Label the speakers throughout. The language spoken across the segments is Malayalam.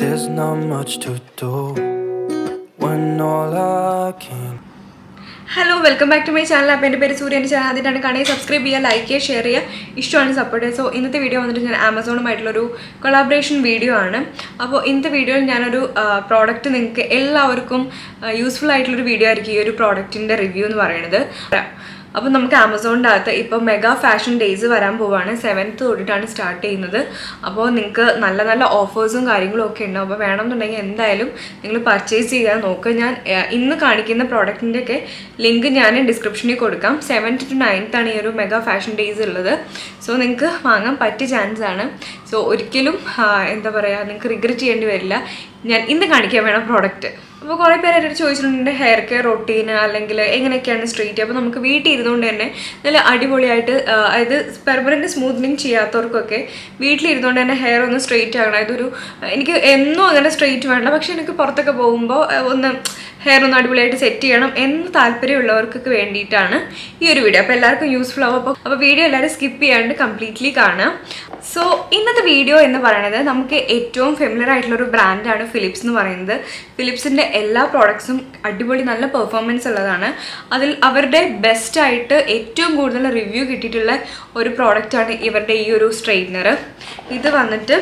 Speaker 1: There's not much to do when all I can.
Speaker 2: Hello welcome back to my channel അപ്പോൾ എന്റെ പേര് സൂര്യ എന്റെ ചാനൽ ആദ്യമായിട്ടാണ് കാണുക സബ്സ്ക്രൈബ് ചെയ്യുക ലൈക്ക് ചെയ്യുക ഷെയർ ചെയ്യുക. ഇഷ്ടമാണ് സപ്പോർട്ട് സോ ഇന്നത്തെ വീഡിയോ വന്നിട്ട് ഞാൻ ആമസോണുമായിട്ടുള്ളൊരു കൊളാബറേഷൻ വീഡിയോ ആണ്. അപ്പോൾ ഇന്നത്തെ വീഡിയോയിൽ ഞാനൊരു പ്രോഡക്റ്റ് നിങ്ങൾക്ക് എല്ലാവർക്കും യൂസ്ഫുൾ ആയിട്ടുള്ളൊരു വീഡിയോ ആയിരിക്കും ഈ ഒരു പ്രോഡക്റ്റിന്റെ റിവ്യൂ എന്ന് പറയുന്നത്. അപ്പോൾ നമുക്ക് ആമസോണിന്റെ അകത്ത് ഇപ്പോൾ മെഗാ ഫാഷൻ ഡേയ്സ് വരാൻ പോവാണ്. സെവൻത്ത് തൊട്ടിട്ടാണ് സ്റ്റാർട്ട് ചെയ്യുന്നത്. അപ്പോൾ നിങ്ങൾക്ക് നല്ല നല്ല ഓഫേഴ്സും കാര്യങ്ങളും ഒക്കെ ഉണ്ടാവും അപ്പോൾ വേണമെന്നുണ്ടെങ്കിൽ എന്തായാലും നിങ്ങൾ പർച്ചേസ് ചെയ്യാൻ നോക്കുക ഞാൻ ഇന്ന് കാണിക്കുന്ന പ്രോഡക്റ്റിന്റെ ഒക്കെ ലിങ്ക് ഞാൻ ഡിസ്ക്രിപ്ഷനിൽ കൊടുക്കാം. സെവൻത്ത് ടു നയൻത്ത് ആണ് ഈ ഒരു മെഗാ ഫാഷൻ ഡേയ്സ് ഉള്ളത്. സോ നിങ്ങൾക്ക് വാങ്ങാൻ പറ്റിയ ചാൻസ് ആണ്. സോ ഒരിക്കലും എന്താ പറയുക നിങ്ങൾക്ക് റിഗ്രറ്റ് ചെയ്യേണ്ടി വരില്ല. ഞാൻ ഇന്ന് കാണിക്കാൻ വേണം പ്രോഡക്റ്റ് അപ്പോൾ കുറേ പേര് എന്നോട് ചോദിച്ചിട്ടുണ്ട് ഹെയർ കെയർ റൊട്ടീന് അല്ലെങ്കിൽ എങ്ങനെയൊക്കെയാണ് സ്ട്രീറ്റ് അപ്പോൾ നമുക്ക് വീട്ടിൽ ഇരുന്നുകൊണ്ട് തന്നെ നല്ല അടിപൊളിയായിട്ട് അതായത് പെർമനന്റ് സ്മൂത്തനിങ് ചെയ്യാത്തവർക്കൊക്കെ വീട്ടിലിരുന്നുകൊണ്ട് തന്നെ ഹെയർ ഒന്ന് സ്ട്രെയിറ്റ് ആകണം. അതായത് ഒരു എനിക്ക് എന്നും അങ്ങനെ സ്ട്രെയിറ്റ് വേണ്ട. പക്ഷെ എനിക്ക് പുറത്തൊക്കെ പോകുമ്പോൾ ഒന്ന് ഹെയർ ഒന്ന് അടിപൊളിയായിട്ട് സെറ്റ് ചെയ്യണം എന്ന് താല്പര്യമുള്ളവർക്കൊക്കെ വേണ്ടിയിട്ടാണ് ഈ ഒരു വീഡിയോ അപ്പോൾ എല്ലാവർക്കും യൂസ്ഫുൾ ആവും. അപ്പോൾ അപ്പോൾ വീഡിയോ എല്ലാവരും സ്കിപ്പ് ചെയ്യാണ്ട് കംപ്ലീറ്റ്ലി കാണാം. സോ ഇന്നത്തെ വീഡിയോ എന്ന് പറയുന്നത് നമുക്ക് ഏറ്റവും ഫെമിലർ ആയിട്ടുള്ള ഒരു ബ്രാൻഡാണ് ഫിലിപ്സ് എന്ന് പറയുന്നത്. ഫിലിപ്സിന്റെ എല്ലാ പ്രോഡക്ട്സും അടിപൊളി നല്ല പെർഫോമൻസ് ഉള്ളതാണ്. അതിൽ അവരുടെ ബെസ്റ്റായിട്ട് ഏറ്റവും കൂടുതൽ റിവ്യൂ കിട്ടിയിട്ടുള്ള ഒരു പ്രോഡക്റ്റാണ് ഇവരുടെ ഈ ഒരു സ്ട്രെയിറ്റ്നർ ഇത് വന്നിട്ട്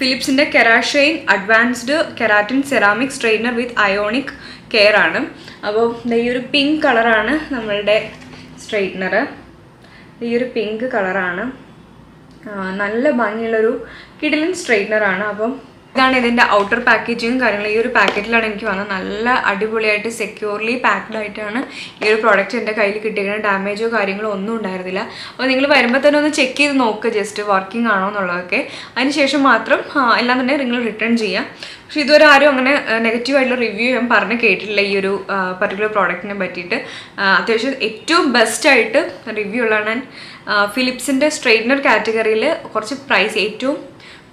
Speaker 2: ഫിലിപ്സിന്റെ Kerashine advanced keratin ceramic straightener with ionic care ആണ്. അപ്പോൾ ഈ ഒരു പിങ്ക് കളറാണ് നമ്മളുടെ സ്ട്രെയിറ്റ്നർ ഈ ഒരു പിങ്ക് കളറാണ് നല്ല ഭംഗിയുള്ളൊരു കിടിലൻ സ്ട്രെയിറ്റ്നർ ആണ്. അപ്പം ഇതാണ് ഇതിന്റെ ഔട്ടർ പാക്കേജിങ്ങും കാര്യങ്ങളും. ഈ ഒരു പാക്കറ്റിലാണ് എനിക്ക് വന്നത്. നല്ല അടിപൊളിയായിട്ട് സെക്യൂർലി പാക്ഡ് ആയിട്ടാണ് ഈ ഒരു പ്രോഡക്റ്റ് എന്റെ കയ്യിൽ കിട്ടിയിരിക്കുന്നത്. ഡാമേജോ കാര്യങ്ങളോ ഒന്നും ഉണ്ടായിരുന്നില്ല. അപ്പോൾ നിങ്ങൾ വരുമ്പോൾ തന്നെ ഒന്ന് ചെക്ക് ചെയ്ത് നോക്കുക ജസ്റ്റ് വർക്കിംഗ് ആണോ എന്നുള്ളതൊക്കെ. അതിനുശേഷം മാത്രം എല്ലാം തന്നെ നിങ്ങൾ റിട്ടേൺ ചെയ്യാം. പക്ഷേ ഇതുവരെ ആരും അങ്ങനെ നെഗറ്റീവായിട്ടുള്ള റിവ്യൂ ഞാൻ പറഞ്ഞ് കേട്ടിട്ടില്ല ഈ ഒരു പർട്ടിക്കുലർ പ്രോഡക്റ്റിനെ പറ്റിയിട്ട്. അത്യാവശ്യം ഏറ്റവും ബെസ്റ്റായിട്ട് റിവ്യൂ ഉള്ളതാണ്. ഫിലിപ്സിന്റെ സ്ട്രെയിറ്റ്നർ കാറ്റഗറിയിൽ കുറച്ച് പ്രൈസ് ഏറ്റവും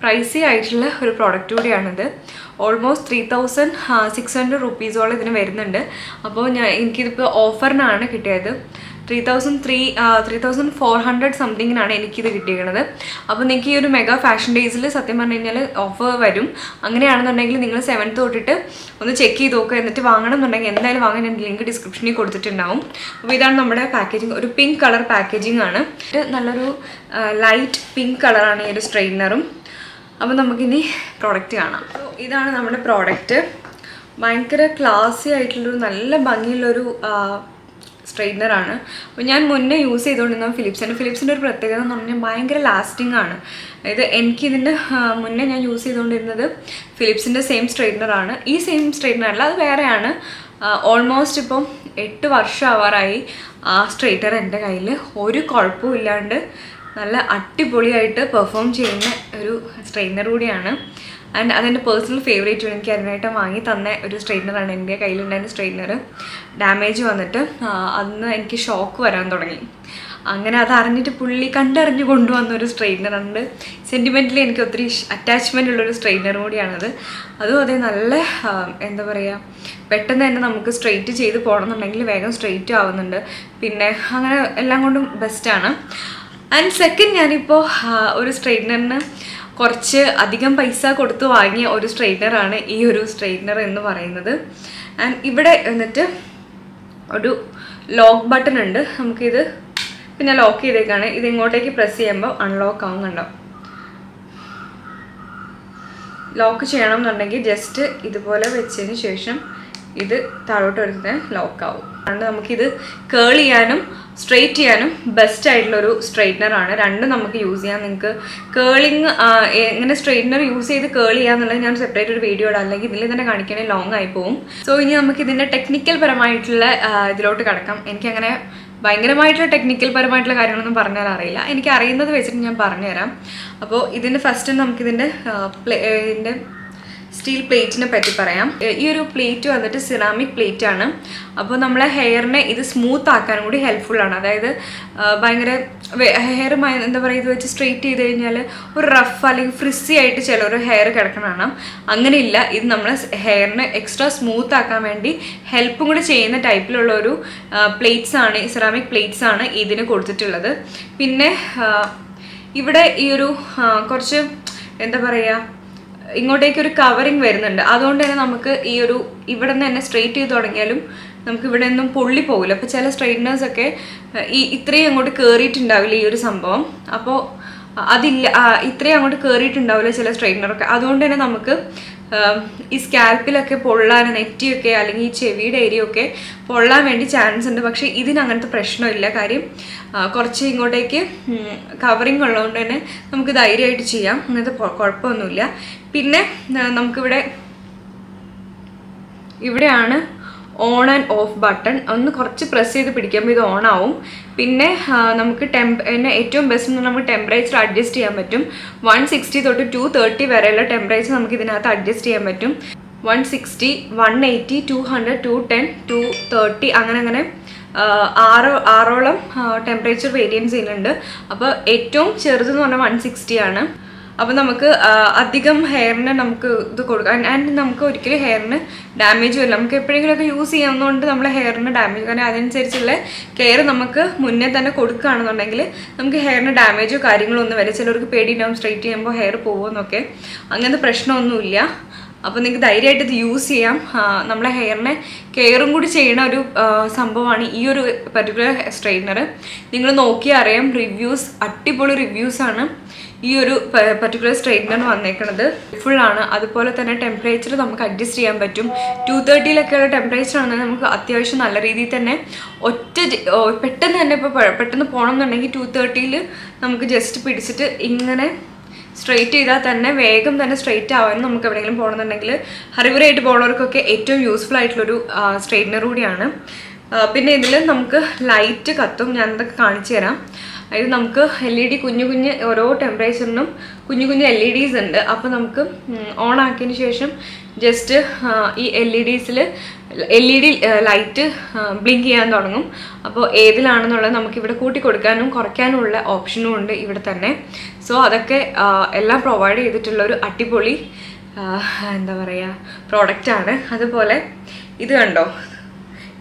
Speaker 2: പ്രൈസി ആയിട്ടുള്ള ഒരു പ്രോഡക്റ്റ് കൂടിയാണിത്. Almost three thousand six hundred റുപ്പീസോളം ഇതിന് വരുന്നുണ്ട്. അപ്പോൾ ഞാൻ എനിക്കിതിപ്പോൾ ഓഫറിനാണ് കിട്ടിയത്. Three thousand three three thousand four hundred സംതിങ്ങിനാണ് എനിക്കിത് കിട്ടിയിരിക്കുന്നത് അപ്പോൾ നിങ്ങൾക്ക് ഈ ഒരു മെഗാ ഫാഷൻ ഡേയ്സിൽ സത്യം പറഞ്ഞു കഴിഞ്ഞാൽ ഓഫർ വരും. അങ്ങനെയാണെന്നുണ്ടെങ്കിൽ നിങ്ങൾ സെവൻത്ത് തൊട്ടിട്ട് ഒന്ന് ചെക്ക് ചെയ്ത് നോക്കുക എന്നിട്ട് വാങ്ങണം എന്നുണ്ടെങ്കിൽ എന്തായാലും വാങ്ങാൻ ഞാൻ ലിങ്ക് ഡിസ്ക്രിപ്ഷനിൽ കൊടുത്തിട്ടുണ്ടാവും. അപ്പോൾ ഇതാണ് നമ്മുടെ പാക്കേജിങ് ഒരു പിങ്ക് കളർ പാക്കേജിങ് ആണ് നല്ലൊരു ലൈറ്റ് പിങ്ക് കളറാണ് ഈ ഒരു സ്ട്രെയിനറും അപ്പോൾ നമുക്കിനി പ്രോഡക്റ്റ് കാണാം. ഇതാണ് നമ്മുടെ പ്രോഡക്റ്റ് ഭയങ്കര ക്ലാസി ആയിട്ടുള്ളൊരു നല്ല ഭംഗിയുള്ളൊരു സ്ട്രെയിറ്റ്നറാണ് അപ്പോൾ ഞാൻ മുന്നേ യൂസ് ചെയ്തുകൊണ്ടിരുന്ന ഫിലിപ്സിന്റെ ഫിലിപ്സിന്റെ ഒരു പ്രത്യേകത എന്ന് പറഞ്ഞാൽ ഭയങ്കര ലാസ്റ്റിംഗ് ആണ്. അതായത് എനിക്കിതിന്റെ മുന്നേ ഞാൻ യൂസ് ചെയ്തുകൊണ്ടിരുന്നത് ഫിലിപ്സിന്റെ സെയിം സ്ട്രെയിറ്റ്നറാണ് ഈ സെയിം സ്ട്രെയിറ്റ്നറല്ല അത് വേറെയാണ്. ഓൾമോസ്റ്റ് ഇപ്പം എട്ട് വർഷം ആവാറായി ആ സ്ട്രെയിറ്റർ എന്റെ കയ്യിൽ ഒരു കുഴപ്പവും ഇല്ലാണ്ട് നല്ല അടിപൊളിയായിട്ട് പെർഫോം ചെയ്യുന്ന ഒരു സ്ട്രെയിനർ കൂടിയാണ്. ആൻഡ് അതെന്റെ പേഴ്സണൽ ഫേവറേറ്റ് എനിക്ക് അതിനായിട്ട് വാങ്ങി തന്ന ഒരു സ്ട്രെയിനറാണ് എന്റെ കയ്യിലുണ്ടായിരുന്ന സ്ട്രെയിനർ ഡാമേജ് വന്നിട്ട് അന്ന് എനിക്ക് ഷോക്ക് വരാൻ തുടങ്ങി. അങ്ങനെ അത് അറിഞ്ഞിട്ട് പുള്ളി കണ്ടറിഞ്ഞ് കൊണ്ടുവന്ന ഒരു സ്ട്രെയിനറുണ്ട് സെന്റിമെന്റലി എനിക്ക് ഒത്തിരി അറ്റാച്ച്മെന്റ് ഉള്ളൊരു സ്ട്രെയിനർ കൂടിയാണത്. അതും അതേ നല്ല എന്താ പറയുക പെട്ടെന്ന് തന്നെ നമുക്ക് സ്ട്രെയിറ്റ് ചെയ്ത് പോകണമെന്നുണ്ടെങ്കിൽ വേഗം സ്ട്രെയിറ്റ് ആവുന്നുണ്ട്. പിന്നെ അങ്ങനെ എല്ലാം കൊണ്ടും ബെസ്റ്റാണ് ആൻഡ് സെക്കൻഡ് ഞാനിപ്പോൾ ഒരു സ്ട്രെയിറ്റ്നറിന് കുറച്ച് അധികം പൈസ കൊടുത്ത് വാങ്ങിയ ഒരു സ്ട്രെയിറ്റ്നറാണ് ഈ ഒരു സ്ട്രെയിറ്റ്നർ എന്ന് പറയുന്നത്. ആൻഡ് ഇവിടെ എന്നിട്ട് ഒരു ലോക്ക് ബട്ടൺ ഉണ്ട്. നമുക്കിത് പിന്നെ ലോക്ക് ചെയ്തേക്കാണ്. ഇത് ഇങ്ങോട്ടേക്ക് പ്രസ് ചെയ്യുമ്പോൾ അൺലോക്ക് ആവും കണ്ടോ ലോക്ക് ചെയ്യണം എന്നുണ്ടെങ്കിൽ ജസ്റ്റ് ഇതുപോലെ വെച്ചതിന് ശേഷം ഇത് താഴോട്ട് വരുന്നത് ലോക്ക് ആവും. അതുകൊണ്ട് നമുക്കിത് കേൾ ചെയ്യാനും സ്ട്രെയിറ്റ് ചെയ്യാനും ബെസ്റ്റ് ആയിട്ടുള്ളൊരു സ്ട്രെയിറ്റ്നർ ആണ്. രണ്ടും നമുക്ക് യൂസ് ചെയ്യാം. നിങ്ങൾക്ക് കേളിങ് എങ്ങനെ സ്ട്രെയിറ്റ്നർ യൂസ് ചെയ്ത് കേൾ ചെയ്യാന്നുള്ളത് ഞാൻ സെപ്പറേറ്റ് ഒരു വീഡിയോ ഇടാം. അല്ലെങ്കിൽ ഇതിൽ തന്നെ കാണിക്കണേ ലോങ് ആയി പോകും സോ ഇനി നമുക്ക് ഇതിന്റെ ടെക്നിക്കൽ പരമായിട്ടുള്ള ഇതിലോട്ട് കിടക്കാം. എനിക്കങ്ങനെ ഭയങ്കരമായിട്ടുള്ള ടെക്നിക്കൽ പരമായിട്ടുള്ള കാര്യങ്ങളൊന്നും പറഞ്ഞാൽ അറിയില്ല. എനിക്ക് അറിയുന്നത് വെച്ചിട്ട് ഞാൻ പറഞ്ഞുതരാം. അപ്പോൾ ഇതിന്റെ ഫസ്റ്റ് നമുക്കിതിന്റെ പ്ലേ ഇതിന്റെ സ്റ്റീൽ പ്ലേറ്റിനെ പറ്റി പറയാം. ഈ ഒരു പ്ലേറ്റ് വന്നിട്ട് സിറാമിക് പ്ലേറ്റ് ആണ് അപ്പോൾ നമ്മളെ ഹെയറിനെ ഇത് സ്മൂത്ത് ആക്കാനും കൂടി ഹെൽപ്ഫുള്ളാണ് അതായത് ഭയങ്കര ഹെയർ എന്താ പറയുക ഇത് വെച്ച് സ്ട്രെയിറ്റ് ചെയ്ത് കഴിഞ്ഞാൽ ഒരു റഫ് അല്ലെങ്കിൽ ഫ്രിസ്സി ആയിട്ട് ചില ഒരു ഹെയർ കിടക്കണതാണ്. അങ്ങനെയില്ല. ഇത് നമ്മളെ ഹെയറിനെ എക്സ്ട്രാ സ്മൂത്ത് ആക്കാൻ വേണ്ടി ഹെൽപ്പും കൂടി ചെയ്യുന്ന ടൈപ്പിലുള്ള ഒരു പ്ലേറ്റ്സ് ആണ് സിറാമിക് പ്ലേറ്റ്സ് ആണ് ഇതിന് കൊടുത്തിട്ടുള്ളത്. പിന്നെ ഇവിടെ ഈ ഒരു കുറച്ച് എന്താ പറയുക ഇങ്ങോട്ടേക്ക് ഒരു കവറിങ് വരുന്നുണ്ട്. അതുകൊണ്ട് തന്നെ നമുക്ക് ഈ ഒരു ഇവിടെ നിന്ന് തന്നെ സ്ട്രെയിറ്റ് ചെയ്ത് തുടങ്ങിയാലും നമുക്ക് ഇവിടെ ഒന്നും പൊള്ളി പോകില്ല. അപ്പോൾ ചില സ്ട്രെയിറ്റ്നേഴ്സ് ഒക്കെ ആ, ഈ ഇത്രയും അങ്ങോട്ട് കയറിയിട്ടുണ്ടാവില്ല ഈ ഒരു സംഭവം. അപ്പോൾ അതില്ല ഇത്രയും അങ്ങോട്ട് കയറിയിട്ടുണ്ടാവില്ല ചില സ്ട്രെയിറ്റ്നറൊക്കെ അതുകൊണ്ട് തന്നെ നമുക്ക് ഈ സ്കാൽപ്പിലൊക്കെ പൊള്ളാൻ നെറ്റിയൊക്കെ അല്ലെങ്കിൽ ഈ ചെവിയുടെ ഏരിയ ഒക്കെ പൊള്ളാൻ വേണ്ടി ചാൻസ് ഉണ്ട്. പക്ഷേ ഇതിന് അങ്ങനത്തെ പ്രശ്നമില്ല. കാര്യം കുറച്ച് ഇങ്ങോട്ടേക്ക് കവറിങ് ഉള്ളതുകൊണ്ട് തന്നെ നമുക്ക് ധൈര്യമായിട്ട് ചെയ്യാം. അങ്ങനത്തെ കുഴപ്പമൊന്നുമില്ല. പിന്നെ നമുക്കിവിടെ ഇവിടെയാണ് ഓൺ ആൻഡ് ഓഫ് ബട്ടൺ ഒന്ന് കുറച്ച് പ്രസ് ചെയ്ത് പിടിക്കുമ്പോൾ ഇത് ഓൺ ആവും. പിന്നെ നമുക്ക് ടെമ്പ് പിന്നെ ഏറ്റവും ബെസ്റ്റ് എന്ന് നമുക്ക് ടെമ്പറേച്ചർ അഡ്ജസ്റ്റ് ചെയ്യാൻ പറ്റും. വൺ സിക്സ്റ്റി തൊട്ട് ടു തേർട്ടി വരെയുള്ള ടെമ്പറേച്ചർ നമുക്ക് ഇതിനകത്ത് അഡ്ജസ്റ്റ് ചെയ്യാൻ പറ്റും. One sixty one eighty two hundred two ten two thirty അങ്ങനെ അങ്ങനെ ആറോ ആറ് ആറോളം ടെമ്പറേച്ചർ വേരിയൻസ് ചെയ്യുന്നുണ്ട്. അപ്പോൾ ഏറ്റവും ചെറുതെന്ന് പറഞ്ഞാൽ വൺ സിക്സ്റ്റി ആണ്. അപ്പോൾ നമുക്ക് അധികം ഹെയറിന് നമുക്ക് ഇത് കൊടുക്കാം. ആൻഡ് നമുക്ക് ഒരിക്കലും ഹെയറിന് ഡാമേജ് വരില്ല. നമുക്ക് എപ്പോഴെങ്കിലുമൊക്കെ യൂസ് ചെയ്യാവുന്നതുകൊണ്ട് നമ്മളെ ഹെയറിന് ഡാമേജ് കാരണം അതനുസരിച്ചുള്ള കെയർ നമുക്ക് മുന്നേ തന്നെ കൊടുക്കുകയാണെന്നുണ്ടെങ്കിൽ നമുക്ക് ഹെയറിന് ഡാമേജോ കാര്യങ്ങളോ ഒന്നും വരില്ല. ചിലർക്ക് പേടിയുണ്ടാവും സ്ട്രെയിറ്റ് ചെയ്യുമ്പോൾ ഹെയർ പോകുമെന്നൊക്കെ അങ്ങനത്തെ പ്രശ്നമൊന്നുമില്ല. അപ്പോൾ നിങ്ങൾക്ക് ധൈര്യമായിട്ട് ഇത് യൂസ് ചെയ്യാം. നമ്മളെ ഹെയറിനെ കെയറും കൂടി ചെയ്യുന്ന ഒരു സംഭവമാണ് ഈ ഒരു പെർട്ടിക്കുലർ സ്ട്രെയിറ്റ്നർ നിങ്ങൾ നോക്കിയാൽ അറിയാം റിവ്യൂസ് അടിപൊളി റിവ്യൂസാണ് ഈ ഒരു പർട്ടിക്കുലർ സ്ട്രെയിറ്റ്നർ വന്നേക്കുന്നത് ഫുള്ളാണ് അതുപോലെ തന്നെ ടെമ്പറേച്ചർ നമുക്ക് അഡ്ജസ്റ്റ് ചെയ്യാൻ പറ്റും. ടു തേർട്ടിയിലൊക്കെയുള്ള ടെമ്പറേച്ചർ ആണെങ്കിൽ നമുക്ക് അത്യാവശ്യം നല്ല രീതിയിൽ തന്നെ ഒറ്റ പെട്ടെന്ന് തന്നെ ഇപ്പോൾ പെട്ടെന്ന് പോകണം എന്നുണ്ടെങ്കിൽ ടു തേർട്ടിയിൽ നമുക്ക് ജസ്റ്റ് പിടിച്ചിട്ട് ഇങ്ങനെ സ്ട്രെയിറ്റ് ചെയ്താൽ തന്നെ വേഗം തന്നെ സ്ട്രെയിറ്റ് ആവാനും നമുക്ക് എവിടെയെങ്കിലും പോകണമെന്നുണ്ടെങ്കിൽ ഹറിവറായിട്ട് പോകുന്നവർക്കൊക്കെ ഏറ്റവും യൂസ്ഫുൾ ആയിട്ടുള്ളൊരു സ്ട്രെയിറ്റ്നർ കൂടിയാണ്. പിന്നെ ഇതിൽ നമുക്ക് ലൈറ്റ് കത്തും ഞാനതൊക്കെ കാണിച്ചു തരാം അതായത് നമുക്ക് എൽ ഇ ഡി കുഞ്ഞു കുഞ്ഞ് ഓരോ ടെമ്പറേച്ചറിനും കുഞ്ഞു കുഞ്ഞു എൽ ഇ ഡീസ് ഉണ്ട്. അപ്പോൾ നമുക്ക് ഓൺ ആക്കിയതിന് ശേഷം ജസ്റ്റ് ഈ L E ഡീസിൽ L E D light blink ചെയ്യാൻ തുടങ്ങും. അപ്പോൾ ഏതിലാണെന്നുള്ളത് നമുക്കിവിടെ കൂട്ടി കൊടുക്കാനും കുറയ്ക്കാനുമുള്ള ഓപ്ഷനും ഉണ്ട് ഇവിടെ തന്നെ. സോ അതൊക്കെ എല്ലാം പ്രൊവൈഡ് ചെയ്തിട്ടുള്ള ഒരു അടിപൊളി എന്താ പറയുക പ്രോഡക്റ്റാണ് അതുപോലെ ഇത് കണ്ടോ?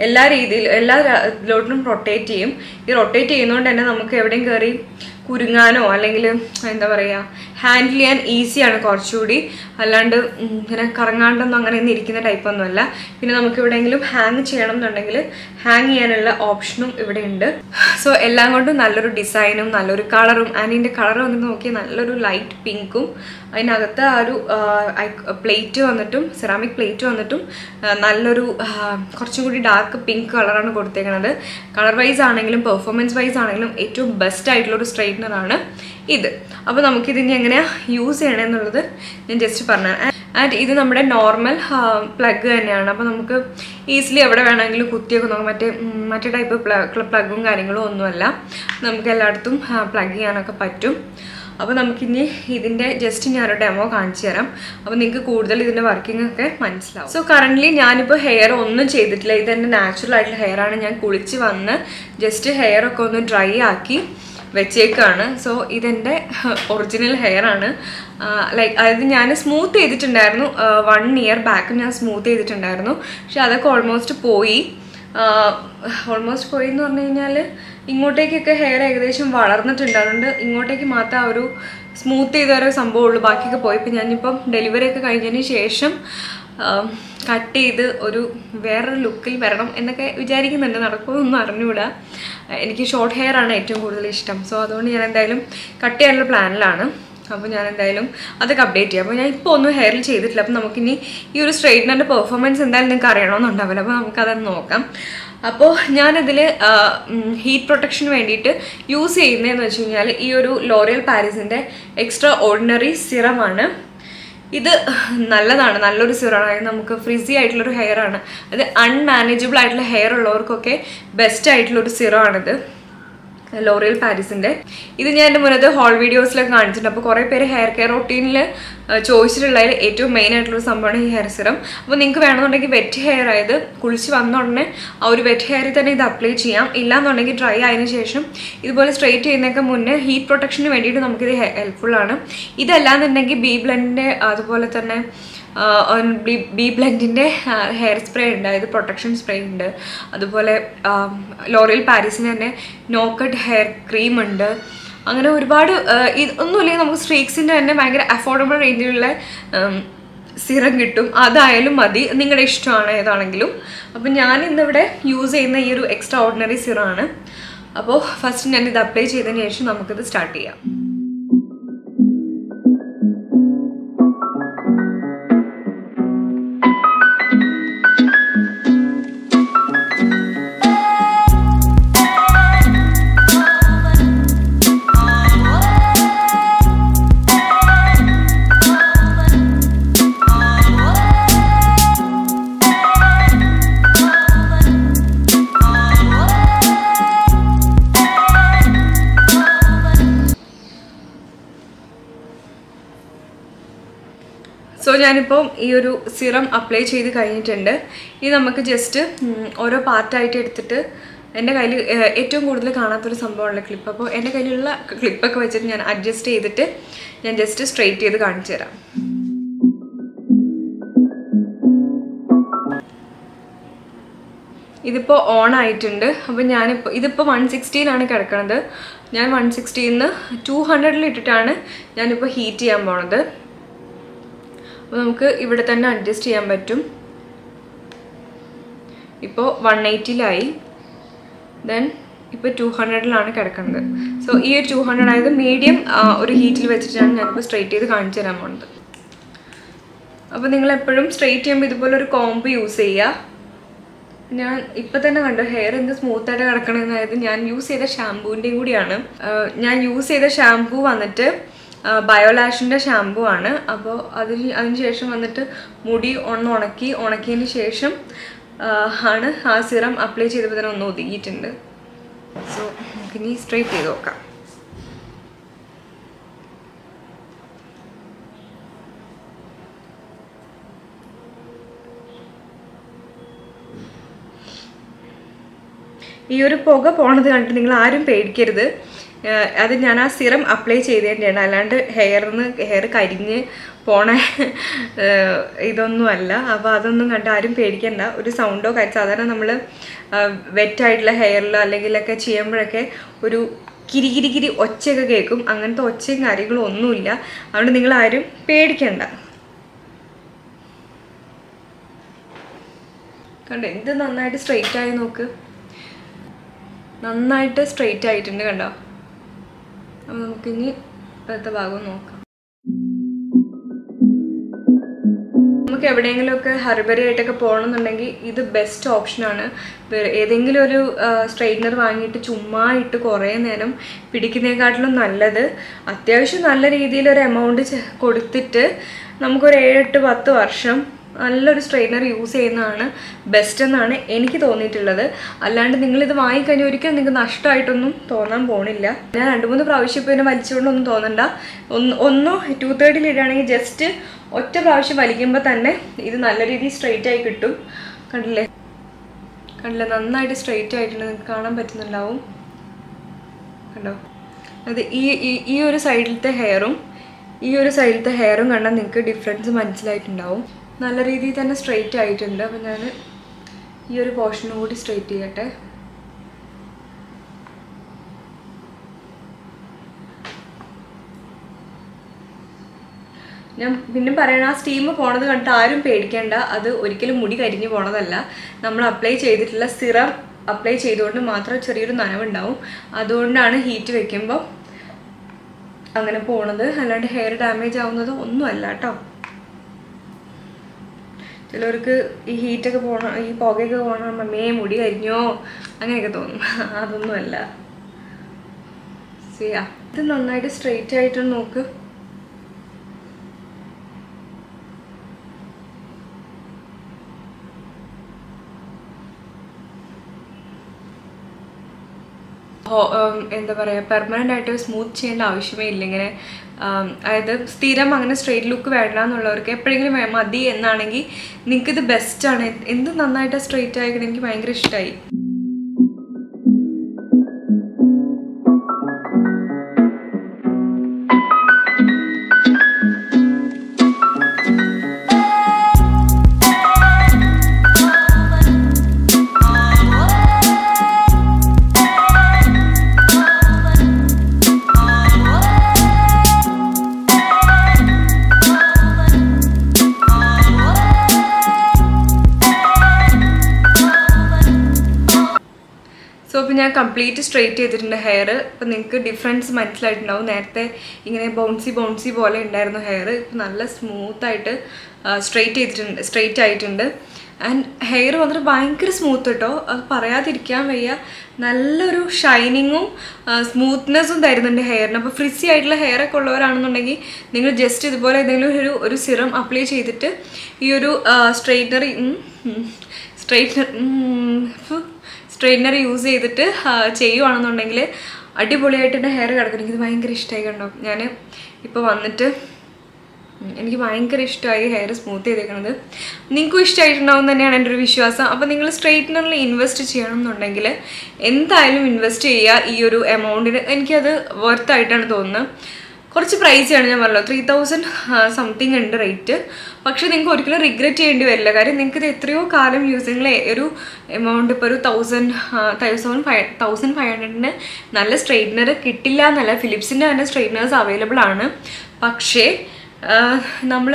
Speaker 2: എല്ലാ രീതിയിലും എല്ലാ ഇതിലോട്ടും റൊട്ടേറ്റ് ചെയ്യും. ഈ റൊട്ടേറ്റ് ചെയ്യുന്നതുകൊണ്ട് തന്നെ നമുക്ക് എവിടെയും കയറി കുരുങ്ങാനോ അല്ലെങ്കിൽ എന്താ പറയുക ഹാൻഡിൽ ചെയ്യാൻ ഈസിയാണ് കുറച്ചുകൂടി. അല്ലാണ്ട് ഇങ്ങനെ കറങ്ങാണ്ടൊന്നും അങ്ങനെ ഒന്നും ഇരിക്കുന്ന ടൈപ്പൊന്നുമല്ല പിന്നെ നമുക്ക് എവിടെയെങ്കിലും ഹാങ് ചെയ്യണം എന്നുണ്ടെങ്കിൽ ഹാങ് ചെയ്യാനുള്ള ഓപ്ഷനും ഇവിടെ ഉണ്ട്. സോ എല്ലാം കൊണ്ടും നല്ലൊരു ഡിസൈനും നല്ലൊരു കളറും ആൻഡ് ഇതിന്റെ കളർ വന്നിട്ട് നോക്കിയാൽ നല്ലൊരു ലൈറ്റ് പിങ്കും അതിനകത്ത് ആ ഒരു പ്ലേറ്റ് വന്നിട്ടും സെറാമിക് പ്ലേറ്റ് വന്നിട്ടും നല്ലൊരു കുറച്ചും കൂടി ഡാർക്ക് പിങ്ക് കളറാണ് കൊടുത്തേക്കുന്നത് കളർ വൈസ് ആണെങ്കിലും പെർഫോമൻസ് വൈസ് ആണെങ്കിലും ഏറ്റവും ബെസ്റ്റ് ആയിട്ടുള്ളൊരു സ്ട്രെയിറ്റ്നർ ആണ് ഇത്. അപ്പോൾ നമുക്കിതിനി എങ്ങനെയാണ് യൂസ് ചെയ്യണമെന്നുള്ളത് ഞാൻ ജസ്റ്റ് പറഞ്ഞു ആൻഡ് ഇത് നമ്മുടെ നോർമൽ പ്ലഗ് തന്നെയാണ്. അപ്പോൾ നമുക്ക് ഈസിലി എവിടെ വേണമെങ്കിലും കുത്തിയൊക്കെ നോക്കാം. മറ്റേ മറ്റേ ടൈപ്പ് പ്ലഗും കാര്യങ്ങളും ഒന്നുമല്ല. നമുക്ക് എല്ലായിടത്തും പ്ലഗ് ചെയ്യാനൊക്കെ പറ്റും. അപ്പോൾ നമുക്കിനി ഇതിന്റെ ജസ്റ്റ് ഞാനൊരു ഡെമോ കാണിച്ചു തരാം. അപ്പോൾ നിങ്ങൾക്ക് കൂടുതൽ ഇതിന്റെ വർക്കിംഗ് ഒക്കെ മനസ്സിലാവും. സോ കറന്റ്ലി ഞാനിപ്പോൾ ഹെയർ ഒന്നും ചെയ്തിട്ടില്ല. ഇതെന്റെ നാച്ചുറൽ ആയിട്ടുള്ള ഹെയർ ആണ്. ഞാൻ കുളിച്ച് വന്ന് ജസ്റ്റ് ഹെയർ ഒക്കെ ഒന്ന് ഡ്രൈ ആക്കി വെച്ചേക്കാണ്. സോ ഇതെന്റെ ഒറിജിനൽ ഹെയർ ആണ്. ലൈക്ക് അതായത് ഞാൻ സ്മൂത്ത് ചെയ്തിട്ടുണ്ടായിരുന്നു. വൺ ഇയർ ബാക്ക് ഞാൻ സ്മൂത്ത് ചെയ്തിട്ടുണ്ടായിരുന്നു. പക്ഷെ അതൊക്കെ ഓൾമോസ്റ്റ് പോയി. ഓൾമോസ്റ്റ് പോയി എന്ന് പറഞ്ഞു കഴിഞ്ഞാൽ ഇങ്ങോട്ടേക്കൊക്കെ ഹെയർ ഏകദേശം വളർന്നിട്ടുണ്ട്. അതുകൊണ്ട് ഇങ്ങോട്ടേക്ക് മാത്രം ആ ഒരു സ്മൂത്ത് ചെയ്ത ഒരു സംഭവമുള്ളൂ ബാക്കിയൊക്കെ പോയി. ഇപ്പം ഞാനിപ്പം ഡെലിവറി ഒക്കെ കഴിഞ്ഞതിന് ശേഷം കട്ട് ചെയ്ത് ഒരു വേറൊരു ലുക്കിൽ വരണം എന്നൊക്കെ വിചാരിക്കുന്നുണ്ട്. നടക്കുമെന്നൊന്നും അറിഞ്ഞുകൂടാ. എനിക്ക് ഷോർട്ട് ഹെയർ ആണ് ഏറ്റവും കൂടുതൽ ഇഷ്ടം. സോ അതുകൊണ്ട് ഞാൻ എന്തായാലും കട്ട് ചെയ്യാനുള്ള പ്ലാനിലാണ് അപ്പോൾ ഞാൻ എന്തായാലും അതൊക്കെ അപ്ഡേറ്റ് ചെയ്യാം. അപ്പോൾ ഞാൻ ഇപ്പോൾ ഒന്നും ഹെയറിൽ ചെയ്തിട്ടില്ല. അപ്പോൾ നമുക്കിനി ഈ ഒരു സ്ട്രെയിറ്റ്നറിന്റെ പെർഫോമൻസ് എന്തായാലും നിങ്ങൾക്ക് അറിയണമെന്നുണ്ടാവില്ല അപ്പോൾ നമുക്കതൊന്ന് നോക്കാം. അപ്പോൾ ഞാനതിൽ ഹീറ്റ് പ്രൊട്ടക്ഷന് വേണ്ടിയിട്ട് യൂസ് ചെയ്യുന്നതെന്ന് വെച്ച് കഴിഞ്ഞാൽ ഈ ഒരു ലോറിയൽ പാരീസിന്റെ എക്സ്ട്രാ ഓർഡിനറി സിറമാണ്. ഇത് നല്ലതാണ് നല്ലൊരു സിറാണ് അതായത് നമുക്ക് ഫ്രിസി ആയിട്ടുള്ളൊരു ഹെയർ ആണ്. അത് അൺമാനേജബിൾ ആയിട്ടുള്ള ഹെയർ ഉള്ളവർക്കൊക്കെ ബെസ്റ്റ് ആയിട്ടുള്ളൊരു സിറാണിത് ലോറിയൽ പാരീസിന്റെ ഇത് ഞാൻ എന്റെ മുന്നത്തെ ഹോൾ വീഡിയോസിലൊക്കെ കാണിച്ചിട്ടുണ്ട്. അപ്പോൾ കുറേ പേര് ഹെയർ കെയർ റൊട്ടീനിൽ ചോദിച്ചിട്ടുള്ളതിൽ ഏറ്റവും മെയിൻ ആയിട്ടുള്ള സംഭവമാണ് ഈ ഹെയർ സിറം അപ്പോൾ നിങ്ങൾക്ക് വേണമെന്നുണ്ടെങ്കിൽ വെറ്റ് ഹെയർ ആയത് കുളിച്ച് വന്ന ഉടനെ ആ ഒരു വെറ്റ് ഹെയറിൽ തന്നെ ഇത് അപ്ലൈ ചെയ്യാം. ഇല്ലാന്നുണ്ടെങ്കിൽ ഡ്രൈ ആയതിനു ശേഷം ഇതുപോലെ സ്ട്രെയിറ്റ് ചെയ്യുന്നതൊക്കെ മുന്നേ ഹീറ്റ് പ്രൊട്ടക്ഷന് വേണ്ടിയിട്ട് നമുക്കിത് ഹെൽപ്ഫുള്ളാണ് ഇതല്ലാന്നുണ്ടെങ്കിൽ ബി ബ്ലൻഡിന്റെ അതുപോലെ തന്നെ ബി ബ്ലെൻഡിന്റെ ഹെയർ സ്പ്രേ ഉണ്ട് അതായത് പ്രൊട്ടക്ഷൻ സ്പ്രേ ഉണ്ട്. അതുപോലെ ലോറിയൽ പാരീസിന് തന്നെ നോക്കട്ട് ഹെയർ ക്രീം ഉണ്ട്. അങ്ങനെ ഒരുപാട് ഇതൊന്നുമില്ലെങ്കിൽ നമുക്ക് സ്ട്രീക്സിന്റെ തന്നെ ഭയങ്കര അഫോർഡബിൾ റേഞ്ചിലുള്ള സിറം കിട്ടും. അതായാലും മതി. നിങ്ങളുടെ ഇഷ്ടമാണ് ഏതാണെങ്കിലും. അപ്പം ഞാൻ ഇന്നിവിടെ യൂസ് ചെയ്യുന്ന ഈ ഒരു എക്സ്ട്രാ ഓർഡിനറി സിറമാണ് അപ്പോൾ ഫസ്റ്റ് ഞാൻ ഇത് അപ്ലൈ ചെയ്തതിന് ശേഷം നമുക്കിത് സ്റ്റാർട്ട് ചെയ്യാം. സോ ഞാനിപ്പോൾ ഈ ഒരു സിറം അപ്ലൈ ചെയ്ത് കഴിഞ്ഞിട്ടുണ്ട്. ഇത് നമുക്ക് ജസ്റ്റ് ഓരോ പാർട്ടായിട്ട് എടുത്തിട്ട് എന്റെ കയ്യിൽ ഏറ്റവും കൂടുതൽ കാണാത്തൊരു സംഭവമുള്ള ക്ലിപ്പ് അപ്പോൾ എന്റെ കയ്യിലുള്ള ക്ലിപ്പൊക്കെ വെച്ചിട്ട് ഞാൻ അഡ്ജസ്റ്റ് ചെയ്തിട്ട് ഞാൻ ജസ്റ്റ് സ്ട്രെയിറ്റ് ചെയ്ത് കാണിച്ചു തരാം. ഇതിപ്പോൾ ഓൺ ആയിട്ടുണ്ട്. അപ്പോൾ ഞാനിപ്പോൾ ഇതിപ്പോൾ വൺ സിക്സ്റ്റീനാണ് കിടക്കുന്നത് ഞാൻ വൺ സിക്സ്റ്റീന്ന് ടു ഹൺഡ്രഡിൽ ഇട്ടിട്ടാണ് ഞാനിപ്പോൾ ഹീറ്റ് ചെയ്യാൻ പോണത്. അപ്പോൾ നമുക്ക് ഇവിടെ തന്നെ അഡ്ജസ്റ്റ് ചെയ്യാൻ പറ്റും. ഇപ്പോൾ വൺ എയ്റ്റിയിലായി ദെൻ ഇപ്പോൾ ടു ഹൺഡ്രഡിലാണ് കിടക്കുന്നത്. സോ ഈ ഒരു ടു ഹൺഡ്രഡ് ആയത് മീഡിയം ഒരു ഹീറ്റിൽ വെച്ചിട്ടാണ് ഞാനിപ്പോൾ സ്ട്രെയിറ്റ് ചെയ്ത് കാണിച്ചു തരാൻ പോകുന്നത് അപ്പോൾ നിങ്ങൾ എപ്പോഴും സ്ട്രെയിറ്റ് ചെയ്യുമ്പോൾ ഇതുപോലെ ഒരു കോംബ് യൂസ് ചെയ്യുക ഞാൻ ഇപ്പം തന്നെ കണ്ടു ഹെയർ എന്ത് സ്മൂത്തായിട്ട് കിടക്കണമെന്നായത് ഞാൻ യൂസ് ചെയ്ത ഷാമ്പൂവിന്റെയും കൂടിയാണ്. ഞാൻ യൂസ് ചെയ്ത ഷാമ്പൂ വന്നിട്ട് ബയോലാഷിന്റെ ഷാമ്പൂ ആണ്. അപ്പോൾ അതിൽ അതിന് ശേഷം വന്നിട്ട് മുടി ഒന്ന് ഉണക്കി ഉണക്കിയതിന് ശേഷം ആണ് ആ സിറം അപ്ലൈ ചെയ്തപ്പോൾ തന്നെ ഒന്ന് ഒതുങ്ങിയിട്ടുണ്ട്. സോ നമുക്കിനി സ്ട്രെയിറ്റ് ചെയ്ത് നോക്കാം. ഈ ഒരു പുക പോണത് കണ്ടിട്ട് നിങ്ങൾ ആരും പേടിക്കരുത്. അത് ഞാൻ ആ സിറം അപ്ലൈ ചെയ്തതിന്റെയാണ് അല്ലാണ്ട് ഹെയറിന്ന് ഹെയർ കരിഞ്ഞ് പോണ ഇതൊന്നുമല്ല. അപ്പോൾ അതൊന്നും കണ്ട് ആരും പേടിക്കണ്ട. ഒരു സൗണ്ടോ കാര്യം സാധാരണ നമ്മൾ വെറ്റായിട്ടുള്ള ഹെയറിലോ അല്ലെങ്കിലൊക്കെ ചെയ്യുമ്പോഴൊക്കെ ഒരു കിരികിരികിരി കിരി കിരി ഒച്ചയൊക്കെ കേൾക്കും. അങ്ങനത്തെ ഒച്ചയും കാര്യങ്ങളും ഒന്നുമില്ല. അതുകൊണ്ട് നിങ്ങൾ ആരും പേടിക്കണ്ട. കണ്ടോ എന്ത് നന്നായിട്ട് സ്ട്രെയിറ്റ് ആയി നോക്ക്. നന്നായിട്ട് സ്ട്രെയിറ്റ് ആയിട്ടുണ്ട് കണ്ടോ. നമുക്കിനി ഇപ്പോഴത്തെ ഭാഗം നോക്കാം. നമുക്ക് എവിടെയെങ്കിലുമൊക്കെ ഹർബറി ആയിട്ടൊക്കെ പോകണമെന്നുണ്ടെങ്കിൽ ഇത് ബെസ്റ്റ് ഓപ്ഷനാണ് ഏതെങ്കിലും ഒരു സ്ട്രെയിറ്റ്നർ വാങ്ങിയിട്ട് ചുമ്മാ ഇട്ട് കുറേ നേരം പിടിക്കുന്നതിനെക്കാട്ടിലും നല്ലത്. അത്യാവശ്യം നല്ല രീതിയിൽ ഒരു എമൗണ്ട് കൊടുത്തിട്ട് നമുക്കൊരു ഏഴെട്ട് പത്ത് വർഷം നല്ലൊരു സ്ട്രെയിനർ യൂസ് ചെയ്യുന്നതാണ് ബെസ്റ്റ് എന്നാണ് എനിക്ക് തോന്നിയിട്ടുള്ളത്. അല്ലാണ്ട് നിങ്ങളിത് വാങ്ങിക്കഴിഞ്ഞാൽ ഒരിക്കലും നിങ്ങൾക്ക് നഷ്ടമായിട്ടൊന്നും തോന്നാൻ പോണില്ല. ഞാൻ രണ്ട് മൂന്ന് പ്രാവശ്യം ഇപ്പോൾ ഇതിനെ വലിച്ചുകൊണ്ടൊന്നും തോന്നണ്ട. ഒന്ന് ഒന്നോ ടു തേർഡിൽ ഇടുകയാണെങ്കിൽ ജസ്റ്റ് ഒറ്റ പ്രാവശ്യം വലിക്കുമ്പോൾ തന്നെ ഇത് നല്ല രീതിയിൽ സ്ട്രെയിറ്റ് ആയി കിട്ടും. കണ്ടില്ലേ? കണ്ടില്ലേ? നന്നായിട്ട് സ്ട്രെയിറ്റ് ആയിട്ടുണ്ട്. നിങ്ങൾക്ക് കാണാൻ പറ്റുന്നുണ്ടാവും. കണ്ടോ? അത് ഈ- ഈ ഒരു സൈഡിലത്തെ ഹെയറും ഈ ഒരു സൈഡിലത്തെ ഹെയറും കണ്ടാൽ നിങ്ങൾക്ക് ഡിഫറൻസ് മനസ്സിലായിട്ടുണ്ടാവും. നല്ല രീതിയിൽ തന്നെ സ്ട്രെയിറ്റ് ആയിട്ടുണ്ട്. അപ്പം ഞാൻ ഈ ഒരു പോർഷനും കൂടി സ്ട്രെയിറ്റ് ചെയ്യട്ടെ. ഞാൻ പിന്നെ പറയണ ആ സ്റ്റീം പോണത് കണ്ടിട്ട് ആരും പേടിക്കേണ്ട. അത് ഒരിക്കലും മുടി കരിഞ്ഞു പോണതല്ല. നമ്മൾ അപ്ലൈ ചെയ്തിട്ടുള്ള സിറം അപ്ലൈ ചെയ്തുകൊണ്ട് മാത്രം ചെറിയൊരു നനവുണ്ടാവും. അതുകൊണ്ടാണ് ഹീറ്റ് വെക്കുമ്പോൾ അങ്ങനെ പോണത്. അല്ലാണ്ട് ഹെയർ ഡാമേജ് ആവുന്നത് ഒന്നുമല്ല കേട്ടോ. ചിലവർക്ക് ഈ ഹീറ്റൊക്കെ പോകണം ഈ പുകയൊക്കെ പോകണം മമ്മേ മുടി കരിഞ്ഞോ? അങ്ങനെയൊക്കെ തോന്നും. അതൊന്നുമല്ല. ഇത് നന്നായിട്ട് സ്ട്രെയിറ്റ് ആയിട്ട് നോക്ക്. എന്താ പറയുക പെർമനന്റ് ആയിട്ട് സ്മൂത്ത് ചെയ്യേണ്ട ആവശ്യമേ ഇല്ല. ഇങ്ങനെ അതായത് സ്ഥിരം അങ്ങനെ സ്ട്രെയിറ്റ് ലുക്ക് വേണ്ട എന്നുള്ളവർക്ക് എപ്പോഴെങ്കിലും മതി എന്നാണെങ്കിൽ നിങ്ങൾക്കിത് ബെസ്റ്റാണ് എന്ത് നന്നായിട്ട് സ്ട്രെയിറ്റ് ആയിക്കണെങ്കിൽ എനിക്ക് ഭയങ്കര ഇഷ്ടമായി സ്ട്രെയിറ്റ് ചെയ്തിട്ടുണ്ട് ഹെയർ ഇപ്പം നിങ്ങൾക്ക് ഡിഫറൻസ് മനസ്സിലായിട്ടുണ്ടാവും നേരത്തെ ഇങ്ങനെ ബൗൺസി ബൗൺസി പോലെ ഉണ്ടായിരുന്നു ഹെയർ ഇപ്പം നല്ല സ്മൂത്തായിട്ട് സ്ട്രെയിറ്റ് ചെയ്തിട്ടുണ്ട് സ്ട്രെയിറ്റ് ആയിട്ടുണ്ട് ആൻഡ് ഹെയർ വന്നിട്ട് ഭയങ്കര സ്മൂത്ത് കേട്ടോ അത് പറയാതിരിക്കാൻ വയ്യ നല്ലൊരു ഷൈനിങ്ങും സ്മൂത്ത്നെസ്സും തരുന്നുണ്ട് ഹെയറിന് അപ്പോൾ ഫ്രിസി ആയിട്ടുള്ള ഹെയർ ഒക്കെ ഉള്ളവരാണെന്നുണ്ടെങ്കിൽ നിങ്ങൾ ജസ്റ്റ് ഇതുപോലെ ഏതെങ്കിലും ഒരു ഒരു സിറം അപ്ലൈ ചെയ്തിട്ട് ഈ ഒരു സ്ട്രെയിറ്റ്നറി സ്ട്രെയിറ്റ്നർ സ്ട്രെയിറ്റ്നർ യൂസ് ചെയ്തിട്ട് ചെയ്യുവാണെന്നുണ്ടെങ്കിൽ അടിപൊളിയായിട്ട് എന്റെ ഹെയർ കിടക്കും എനിക്കിത് ഭയങ്കര ഇഷ്ടമായി കണ്ടോ? ഞാൻ ഇപ്പോൾ വന്നിട്ട് എനിക്ക് ഭയങ്കര ഇഷ്ടമായി ഹെയർ സ്മൂത്ത് ചെയ്തേക്കുന്നത് നിങ്ങൾക്കും ഇഷ്ടമായിട്ടുണ്ടാവും തന്നെയാണ് എന്റെ ഒരു വിശ്വാസം. അപ്പോൾ നിങ്ങൾ സ്ട്രെയിറ്റ്നറിൽ ഇൻവെസ്റ്റ് ചെയ്യണം എന്നുണ്ടെങ്കിൽ എന്തായാലും ഇൻവെസ്റ്റ് ചെയ്യുക ഈ ഒരു എമൗണ്ടിന് എനിക്കത് വർത്ത് ആയിട്ടാണ് തോന്നുന്നത്. കുറച്ച് പ്രൈസാണ് ഞാൻ പറഞ്ഞല്ലോ. ത്രീ തൗസൻഡ് സംതിങ് ഉണ്ട് റേറ്റ് പക്ഷേ നിങ്ങൾക്ക് ഒരിക്കലും റിഗ്രറ്റ് ചെയ്യേണ്ടി വരില്ല. കാര്യം നിങ്ങൾക്ക് ഇത് എത്രയോ കാലം യൂസിങ്ങിൽ ഒരു എമൗണ്ട് ഇപ്പോൾ ഒരു thousand thousand five thousand five ഹൺഡ്രഡിന് നല്ല സ്ട്രെയിറ്റ്നർ കിട്ടില്ല എന്നല്ല. ഫിലിപ്സിന്റെ തന്നെ സ്ട്രെയിറ്റ്നേഴ്സ് അവൈലബിൾ ആണ്. പക്ഷേ നമ്മൾ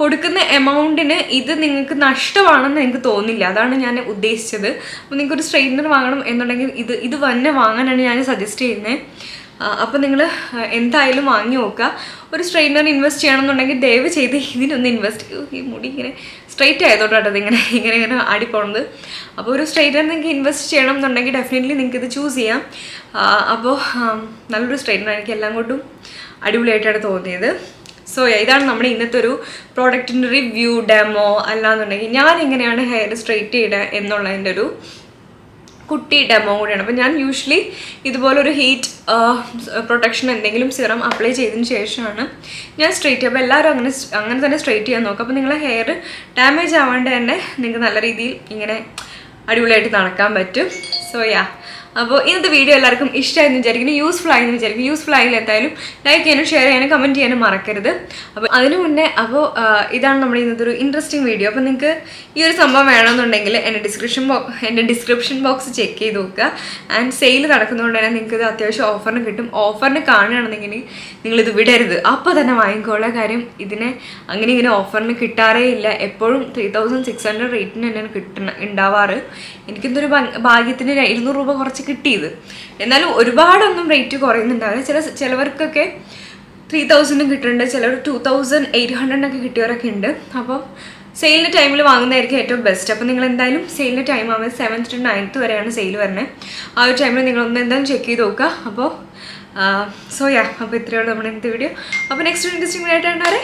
Speaker 2: കൊടുക്കുന്ന എമൗണ്ടിന് ഇത് നിങ്ങൾക്ക് നഷ്ടമാണെന്ന് എനിക്ക് തോന്നില്ല. അതാണ് ഞാൻ ഉദ്ദേശിച്ചത്. അപ്പോൾ നിങ്ങൾക്കൊരു സ്ട്രെയിറ്റ്നർ വാങ്ങണം എന്നുണ്ടെങ്കിൽ ഇത് ഇത് തന്നെ വാങ്ങാനാണ് ഞാൻ സജസ്റ്റ് ചെയ്യുന്നത് അപ്പോൾ നിങ്ങൾ എന്തായാലും വാങ്ങി നോക്കുക. ഒരു സ്ട്രെയിറ്റ്നർ ഇൻവെസ്റ്റ് ചെയ്യണമെന്നുണ്ടെങ്കിൽ ദയവ് ചെയ്ത് ഇതിനൊന്ന് ഇൻവെസ്റ്റ് ഈ മുടി ഇങ്ങനെ സ്ട്രെയിറ്റ് ആയതോട്ടോ ഇങ്ങനെ ഇങ്ങനെ ഇങ്ങനെ ആടിപ്പോണത് അപ്പോൾ ഒരു സ്ട്രെയിറ്റ്നർ നിങ്ങൾക്ക് ഇൻവെസ്റ്റ് ചെയ്യണം എന്നുണ്ടെങ്കിൽ ഡെഫിനറ്റ്ലി നിങ്ങൾക്ക് ഇത് ചൂസ് ചെയ്യാം. അപ്പോൾ നല്ലൊരു സ്ട്രെയിറ്റ്നർ എനിക്ക് എല്ലാം കൊണ്ടും അടിപൊളിയായിട്ടാണ് തോന്നിയത്. സോ ഇതാണ് നമ്മുടെ ഇന്നത്തെ ഒരു പ്രോഡക്റ്റിന്റെ റിവ്യൂ ഡെമോ അല്ലാന്നുണ്ടെങ്കിൽ ഞാൻ എങ്ങനെയാണ് ഹെയർ സ്ട്രെയിറ്റ് ചെയ്യുക എന്നുള്ളതിന്റെ ഒരു കുട്ടി ഡെമോ കൂടിയാണ്. അപ്പോൾ ഞാൻ യൂഷ്വലി ഇതുപോലൊരു ഹീറ്റ് പ്രൊട്ടക്ഷൻ എന്തെങ്കിലും സിറം അപ്ലൈ ചെയ്തതിന് ശേഷമാണ് ഞാൻ സ്ട്രെയിറ്റ് അപ്പോൾ എല്ലാവരും അങ്ങനെ അങ്ങനെ തന്നെ സ്ട്രെയിറ്റ് ചെയ്യാൻ നോക്കുക അപ്പോൾ നിങ്ങളെ ഹെയർ ഡാമേജ് ആവാണ്ട് തന്നെ നിങ്ങൾക്ക് നല്ല രീതിയിൽ ഇങ്ങനെ അടിപൊളിയായിട്ട് നടക്കാൻ പറ്റും. സോ യാ അപ്പോൾ ഇന്നത്തെ വീഡിയോ എല്ലാവർക്കും ഇഷ്ടമായെന്ന് വിചാരിക്കുന്നു യൂസ്ഫുൾ ആയെന്ന് വിചാരിക്കും യൂസ്ഫുൾ ആയില്ല എന്തായാലും ലൈക്ക് ചെയ്യാനും ഷെയർ ചെയ്യാനും കമന്റ് ചെയ്യാനും മറക്കരുത്. അപ്പോൾ അതിനു മുന്നേ അപ്പോൾ ഇതാണ് നമ്മൾ ഇന്നത്തെ ഒരു ഇൻട്രസ്റ്റിംഗ് വീഡിയോ അപ്പോൾ നിങ്ങൾക്ക് ഈ ഒരു സംഭവം വേണമെന്നുണ്ടെങ്കിൽ എന്റെ ഡിസ്ക്രിപ്ഷൻ എന്റെ ഡിസ്ക്രിപ്ഷൻ ബോക്സ് ചെക്ക് ചെയ്ത് നോക്കുക. ആൻഡ് സെയിൽ നടക്കുന്നതുകൊണ്ട് തന്നെ നിങ്ങൾക്ക് ഇത് അത്യാവശ്യം ഓഫറിന് കിട്ടും. ഓഫറിന് കാണുകയാണെന്നുണ്ടെങ്കിൽ നിങ്ങളിത് വിടരുത്. അപ്പോൾ തന്നെ വാങ്ങിക്കോളാം കാര്യം ഇതിനെ അങ്ങനെ ഇങ്ങനെ ഓഫറിന് കിട്ടാറേ ഇല്ല. എപ്പോഴും ത്രീ തൗസൻഡ് സിക്സ് ഹൺഡ്രഡ് റേറ്റിന് തന്നെയാണ് കിട്ടുന്ന ഉണ്ടാവാറ്. എനിക്കെന്തൊരു ഭാഗ്യത്തിന് ഇരുന്നൂറ് രൂപ കുറച്ച് കിട്ടിയത്. എന്നാലും ഒരുപാടൊന്നും റേറ്റ് കുറയുന്നുണ്ടാവില്ല ചില ചിലവർക്കൊക്കെ ത്രീ തൗസൻഡും കിട്ടുന്നുണ്ട് ചിലർ ടു തൗസൻഡ് എയ്റ്റ് ഹൺഡ്രഡിനൊക്കെ കിട്ടിയവരൊക്കെ ഉണ്ട്. അപ്പോൾ സെയിലിന്റെ ടൈമിൽ വാങ്ങുന്നതായിരിക്കും ഏറ്റവും ബെസ്റ്റ് അപ്പോൾ നിങ്ങൾ എന്തായാലും സെയിലിന്റെ ടൈം ആവുമ്പോൾ സെവൻത്ത് ടു നയൻത്ത് വരെയാണ് സെയിൽ വരുന്നത്. ആ ഒരു ടൈമിൽ നിങ്ങളൊന്ന് എന്തായാലും ചെക്ക് ചെയ്ത് നോക്കുക. അപ്പോൾ സോ യാ അപ്പോൾ ഇത്രയുള്ള നമ്മുടെ ഇന്നത്തെ വീഡിയോ അപ്പോൾ നെക്സ്റ്റ് ഇൻട്രസ്റ്റിംഗ് ആയിട്ടാണ് വരെ